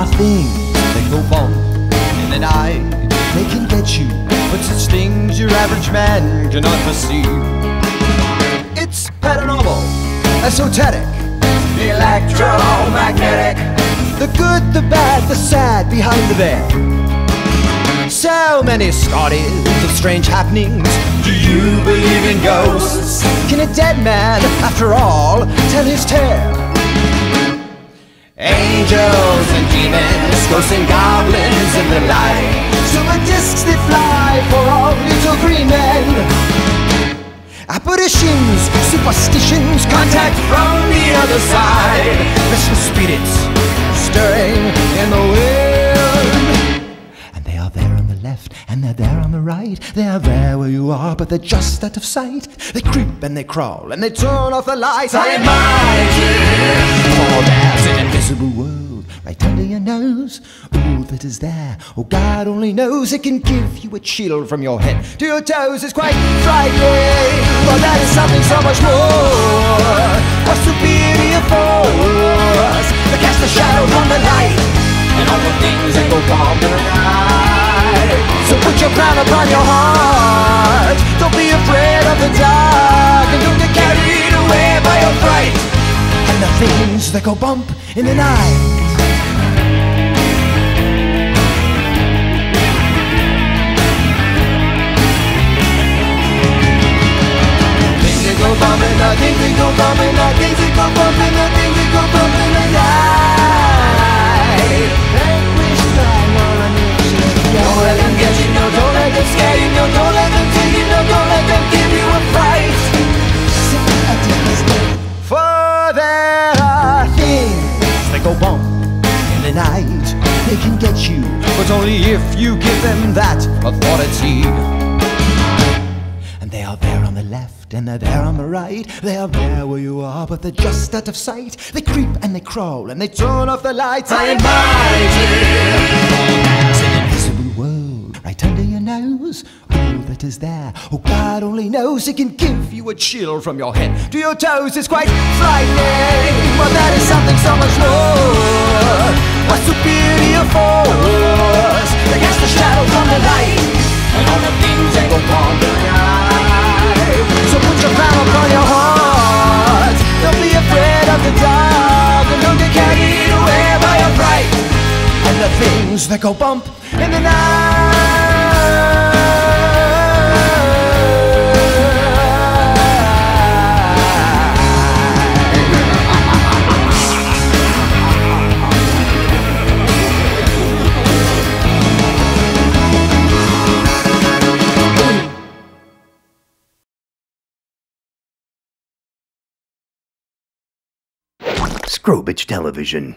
Are things that go bump in the night. They can get you, but such things your average man cannot perceive. It's paranormal, esoteric, electromagnetic. The good, the bad, the sad behind the veil. So many stories of strange happenings. Do you believe in ghosts? Can a dead man, after all, tell his tale? Angels and demons, ghosts and goblins in the light. Silver discs that fly for all little green men. Apparitions, superstitions, contact from the other side. Restless spirits stirring in the wind. And they are there on the left, and they're there on the right. They are there where you are, but they're just out of sight. They creep and they crawl and they turn off the lights. I imagine, for nose. All that is there, oh God only knows. It can give you a chill from your head to your toes. It's quite frightening, but that is something so much more. A superior force that casts a shadow from the light and all the things that go in the night. So put your crown upon your heart. Don't be afraid of the dark, and don't get carried away by your fright and the things that go bump in the night. Go bump in the things that go bump in the things that go bump in the night. Don't let them get you, no, don't let them scare you, no, don't let them take you, no, don't let them give you a fright. For there are things go in the night. They can get you, but only if you give them that authority. And they are there on the left and they're there on the right. They are there where you are, but they're just out of sight. They creep and they crawl and they turn off the lights. I imagine there's an invisible world right under your nose. All that is there, oh God only knows. It can give you a chill from your head to your toes. It's quite frightening, but that is something so much more. Things that go bump in the night. Scrobage Television.